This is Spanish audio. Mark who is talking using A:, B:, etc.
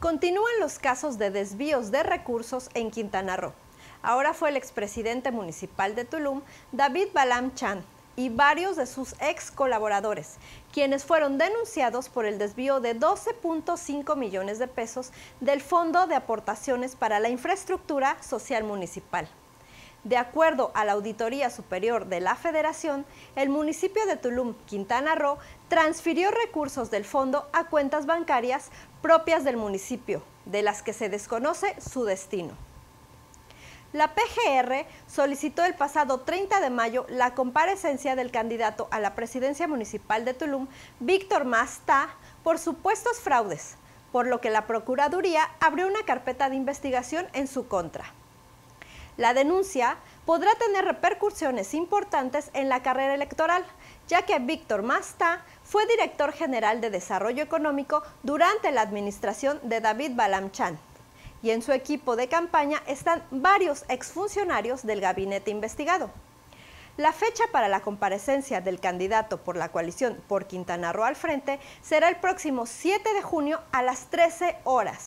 A: Continúan los casos de desvíos de recursos en Quintana Roo. Ahora fue el expresidente municipal de Tulum, David Balam Chan, y varios de sus ex colaboradores, quienes fueron denunciados por el desvío de 12.5 millones de pesos del Fondo de Aportaciones para la Infraestructura Social Municipal. De acuerdo a la Auditoría Superior de la Federación, el municipio de Tulum, Quintana Roo, transfirió recursos del fondo a cuentas bancarias propias del municipio, de las que se desconoce su destino. La PGR solicitó el pasado 30 de mayo la comparecencia del candidato a la presidencia municipal de Tulum, Víctor Masta, por supuestos fraudes, por lo que la Procuraduría abrió una carpeta de investigación en su contra. La denuncia podrá tener repercusiones importantes en la carrera electoral, ya que Víctor Masta fue director general de Desarrollo Económico durante la administración de David Balamchan y en su equipo de campaña están varios exfuncionarios del gabinete investigado. La fecha para la comparecencia del candidato por la coalición por Quintana Roo al frente será el próximo 7 de junio a las 13 horas.